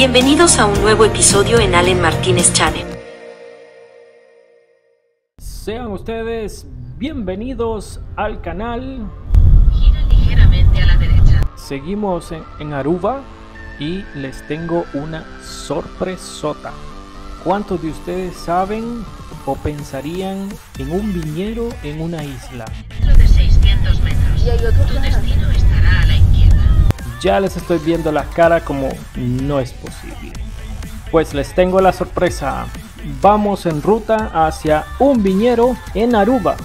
Bienvenidos a un nuevo episodio en Allen Martínez Channel. Sean ustedes bienvenidos al canal. Gira ligeramente a la derecha. Seguimos en, en Aruba y les tengo una sorpresota. ¿Cuántos de ustedes saben o pensarían en un viñero en una isla? Dentro de 600 metros. Tu destino izquierda. Ya les estoy viendo la cara como no es posible. Pues les tengo la sorpresa. Vamos en ruta hacia un viñero en Aruba.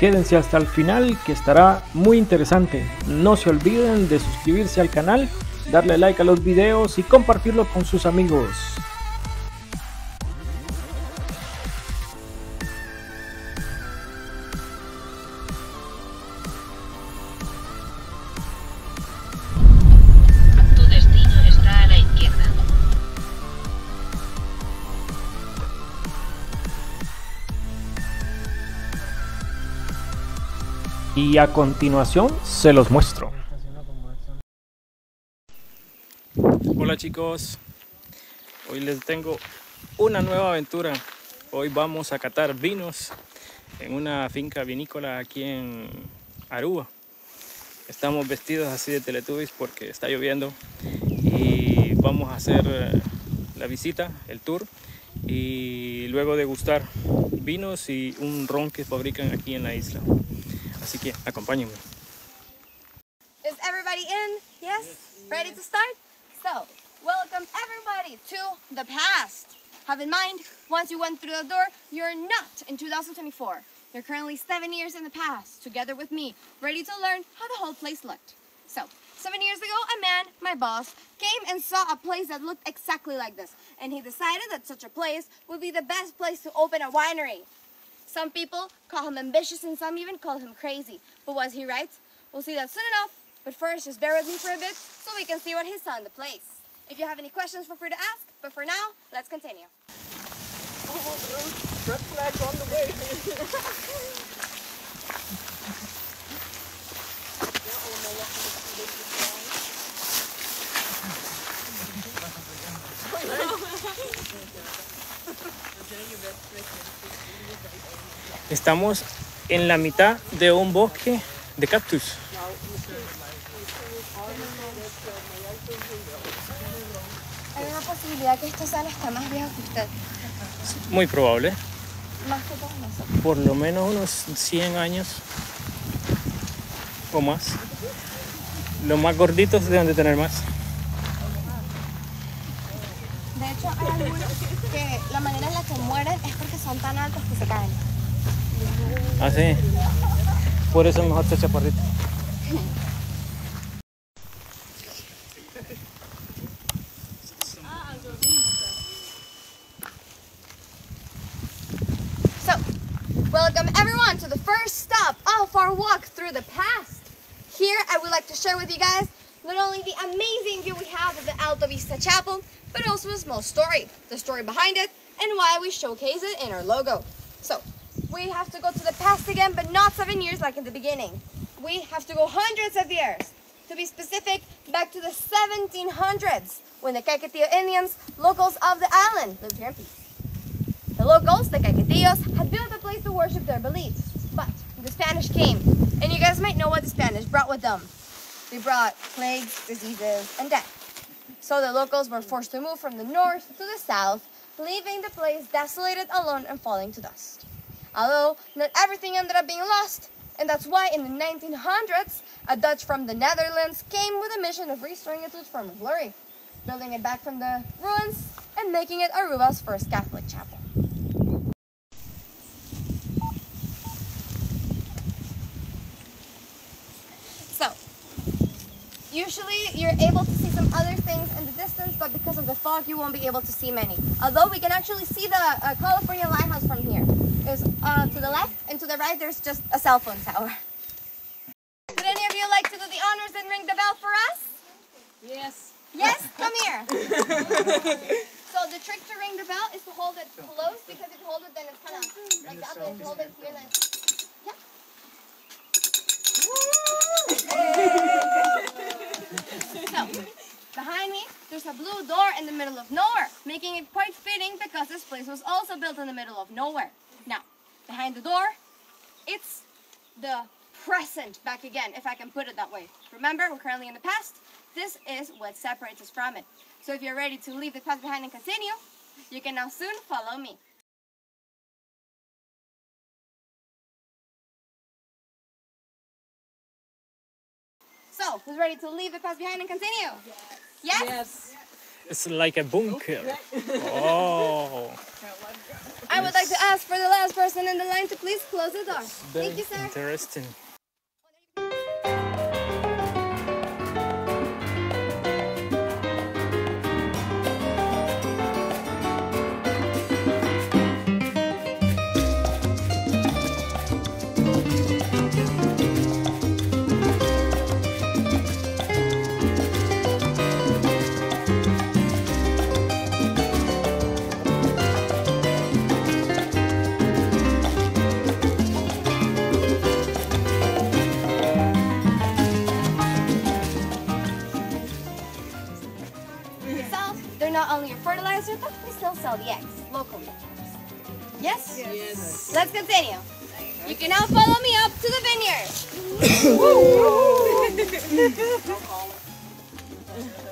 Quédense hasta el final que estará muy interesante. No se olviden de suscribirse al canal, darle like a los videos y compartirlo con sus amigos. Y a continuación se los muestro. Hola chicos, hoy les tengo una nueva aventura. Hoy vamos a catar vinos en una finca vinícola aquí en Aruba. Estamos vestidos así de Teletubbies porque está lloviendo y vamos a hacer eh, la visita, el tour y luego degustar vinos y un ron que fabrican aquí en la isla. Así que acompáñenme. Is everybody in? Yes? Ready to start? So, welcome everybody to the past. Have in mind, once you went through the door, you're not in 2024. You're currently seven years in the past, together with me, ready to learn how the whole place looked. So, seven years ago, a man, my boss, came and saw a place that looked exactly like this, and he decided that such a place would be the best place to open a winery. Some people call him ambitious and some even call him crazy. But was he right? We'll see that soon enough. But first, just bear with me for a bit so we can see what he saw in the place. If you have any questions, feel free to ask. But for now, let's continue. Estamos en la mitad de un bosque de cactus. Hay una posibilidad que esto sea hasta más viejo que usted. Muy probable. Más que todos nosotros. Por lo menos unos 100 años o más. Los más gorditos deben de tener más. De hecho, hay algunos que la manera en la que mueren es porque son tan altos que se caen. Ah, Así. Por eso mejor ser chaparrito. So, welcome everyone to the first stop of our walk through the past. Here, I would like to share with you guys not only the amazing view we have of the Alto Vista Chapel, but also a small story, the story behind it, and why we showcase it in our logo. So, we have to go to the past again, but not seven years like in the beginning. We have to go hundreds of years. To be specific, back to the 1700s, when the Caquetío Indians, locals of the island, lived here in peace. The locals, the Caquetíos, had built a place to worship their beliefs. But the Spanish came, and you guys might know what the Spanish brought with them. They brought plagues, diseases, and death. So the locals were forced to move from the north to the south, leaving the place desolated, alone, and falling to dust. Although not everything ended up being lost, and that's why in the 1900s, a Dutch from the Netherlands came with a mission of restoring it to its former glory, building it back from the ruins and making it Aruba's first Catholic chapel. So, usually you're able to see some other things in the distance, but because of the fog, you won't be able to see many. Although we can actually see the uh, California Lighthouse from here. There's uh, to the left and to the right, there's just a cell phone tower. Would any of you like to do the honors and ring the bell for us? Yes. Yes, come here. so the trick to ring the bell is to hold it close because if you hold it, then it's kind of like that. But if you hold it here, then yeah. So Behind me, there's a blue door in the middle of nowhere, making it quite fitting because this place was also built in the middle of nowhere. Now, behind the door, it's the present back again, if I can put it that way. Remember, we're currently in the past. This is what separates us from it. So if you're ready to leave the past behind and continue, you can now soon follow me. So, who's ready to leave the past behind and continue? Yes. Yes. Yes. It's like a bunker. Oh, I would like to ask for the last person in the line to please close the door. Thank you, sir. interesting. Let's continue. You can now follow me up to the vineyard.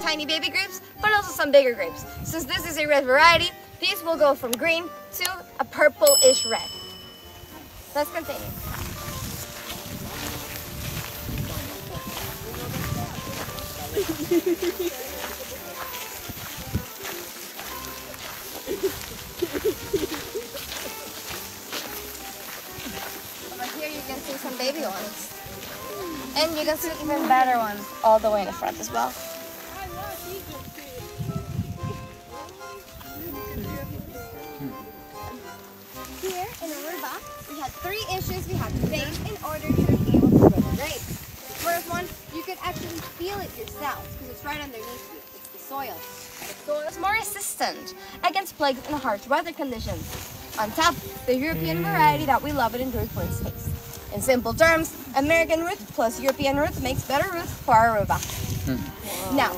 tiny baby grapes, but also some bigger grapes. Since this is a red variety, these will go from green to a purple-ish red. Let's continue. Over here you can see some baby ones. And you can see even better ones all the way in the front as well. Three issues we have to face in order to be able to grow the grapes. First one, you can actually feel it yourself because it's right underneath you. It's the soil. The soil is more resistant against plagues and harsh weather conditions. On top, the European variety that we love and enjoy for its taste. In simple terms, American root plus European root makes better root for Aruba. Now,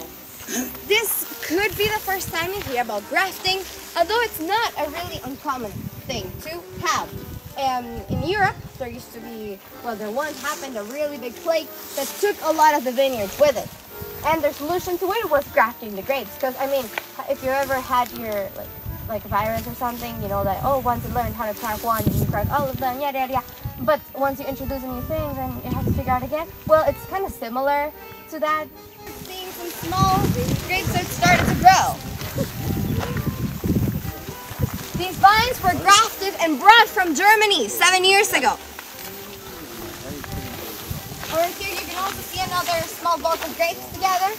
this could be the first time you hear about grafting, although it's not a really uncommon thing to have. Um, in Europe, there used to be, well, there once happened a really big plague that took a lot of the vineyards with it. And their solution to it was grafting the grapes. Because, I mean, if you ever had your, like, like virus or something, you know that, oh, once you learned how to crack one, you crack all of them, yada, yada, yada. But once you introduce a new thing, then you have to figure out again. Well, it's kind of similar to that. Seeing some small grapes that started to grow. These vines were grafted and brought from Germany seven years ago. Over here you can also see another small bulk of grapes together.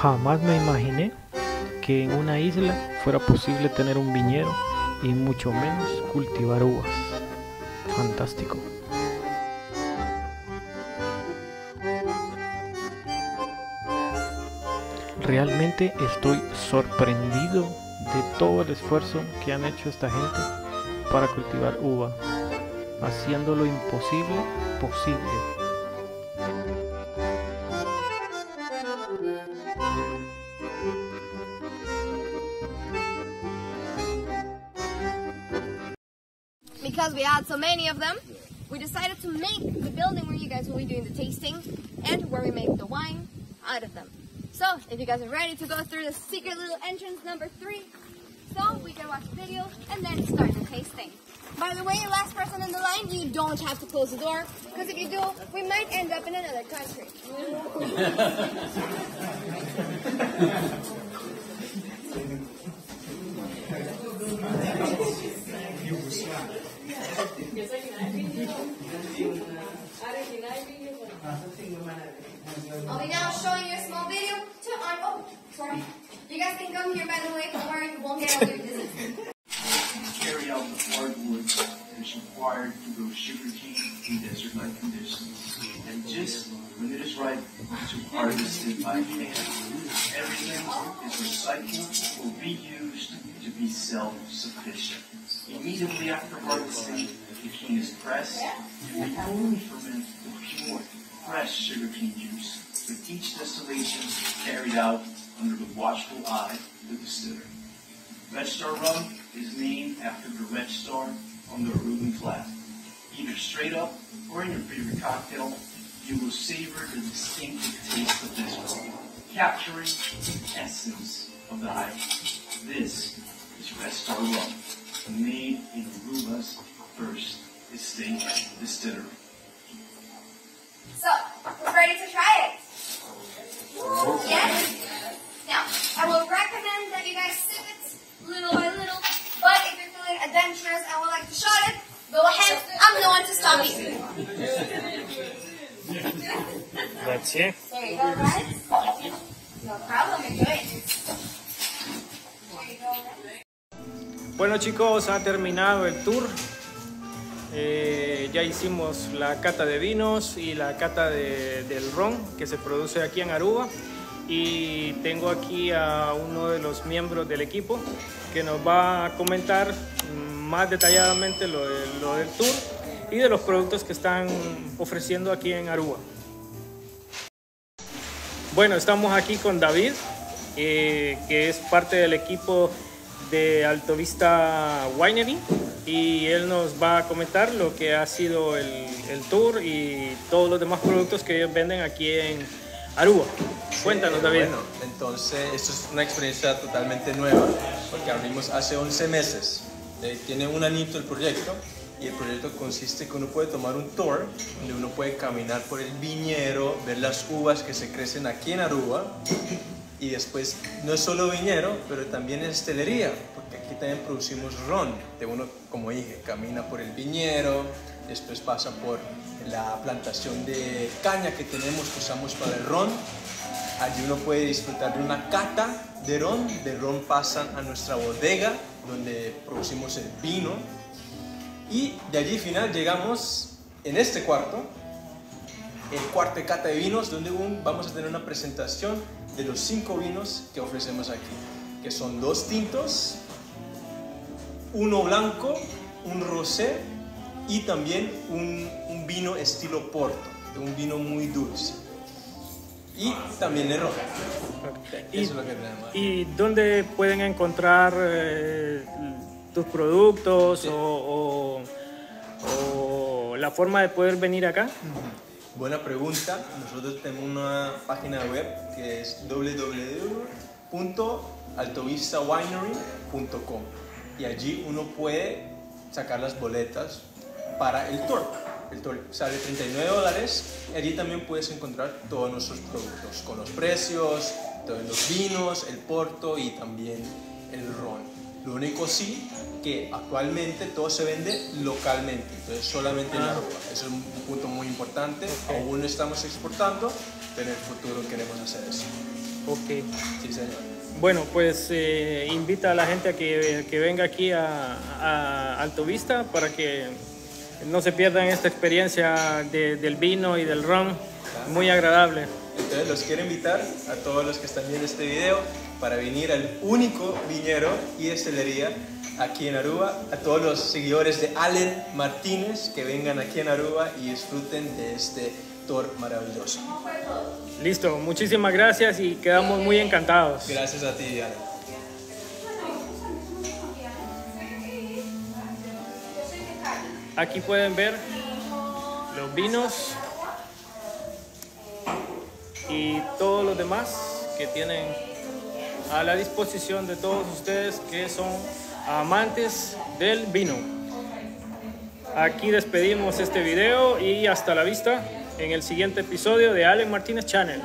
Jamás me imaginé que en una isla fuera posible tener un viñedo y mucho menos cultivar uvas. Fantástico. Realmente estoy sorprendido de todo el esfuerzo que han hecho esta gente para cultivar uva, haciendo lo imposible posible. Because we had so many of them, we decided to make the building where you guys will be doing the tasting and where we make the wine out of them. So, if you guys are ready to go through the secret little entrance number three, so we can watch the video and then start the tasting. By the way, last person in the line, you don't have to close the door because if you do, we might end up in another country. I'll be now showing you a small video to on. Oh, sorry. You guys can come here, by the way. Don't worry, you won't get all your disease. carry out the hardwood that is required to grow sugarcane in desert-like conditions. And just when it is ripe to harvest it by hand, everything is recycled or reused to be self-sufficient. Immediately after harvesting, the cane is pressed and we only ferment the pure, fresh sugarcane juice, with each distillation carried out under the watchful eye of the distiller. Red Star rum is named after the red star on the Aruban flag. Either straight up or in your favorite cocktail, you will savor the distinctive taste of this rum, capturing the essence of the island. This is Red Star rum, made in Aruba's first estate distillery. So, who's ready to try it? Yes? Now, I will recommend that you guys sip it little by little, but if you're feeling adventurous and would like to shot it, go ahead. I'm the one to stop you. That's it. There you go, guys. No problem, enjoy it. There you go. Bueno chicos, ha terminado el tour. Ya hicimos la cata de vinos y la cata de- del ron que se produce aquí en Aruba. Y tengo aquí a uno de los miembros del equipo que nos va a comentar más detalladamente lo, de- lo del tour y de los productos que están ofreciendo aquí en Aruba. Bueno, estamos aquí con David, eh, que es parte del equipo de Altovista Winery y él nos va a comentar lo que ha sido el, el tour y todos los demás productos que ellos venden aquí en Aruba. Cuéntanos, David. Bueno, entonces esto es una experiencia totalmente nueva porque abrimos hace 11 meses. Eh, tiene un añito el proyecto y el proyecto consiste que uno puede tomar un tour donde uno puede caminar por el viñero, ver las uvas que se crecen aquí en Aruba y después no es solo viñero, pero también estelería, porque aquí también producimos ron. De uno, como dije, camina por el viñero, después pasa por la plantación de caña que tenemos que usamos para el ron. Allí uno puede disfrutar de una cata de ron. De ron pasan a nuestra bodega, donde producimos el vino. Y de allí final llegamos en este cuarto, el cuarto de cata de vinos, donde vamos a tener una presentación de los cinco vinos que ofrecemos aquí, que son dos tintos, uno blanco, un rosé y también un, un vino estilo porto, un vino muy dulce. Y también el rojo. Y- Eso es lo que tenemos. ¿Y dónde pueden encontrar eh, tus productos o, o- o la forma de poder venir acá? Buena pregunta. Nosotros tenemos una página web que es www.altovistawinery.com y allí uno puede sacar las boletas para el tour. El tour sale 39 dólares y allí también puedes encontrar todos nuestros productos con los precios, todos los vinos, el porto y también el ron. Lo único sí que actualmente todo se vende localmente, entonces solamente en Aruba. Eso es un punto muy importante. Aún no estamos exportando, pero en el futuro queremos hacer eso. Ok. Sí, señor. Bueno, pues eh, invita a la gente a que, que venga aquí a, a Alto Vista para que no se pierdan esta experiencia de- del vino y del ron. Muy agradable. Entonces los quiero invitar a todos los que están viendo este video para venir al único viñero y destilería aquí en Aruba, a todos los seguidores de Allen Martínez que vengan aquí en Aruba y disfruten de este tour maravilloso. Listo, muchísimas gracias y quedamos muy encantados. Gracias a ti, Allen. Aquí pueden ver los vinos y todos los demás que tienen a la disposición de todos ustedes que son amantes del vino. Aquí despedimos este video y hasta la vista en el siguiente episodio de Allen Martínez Channel.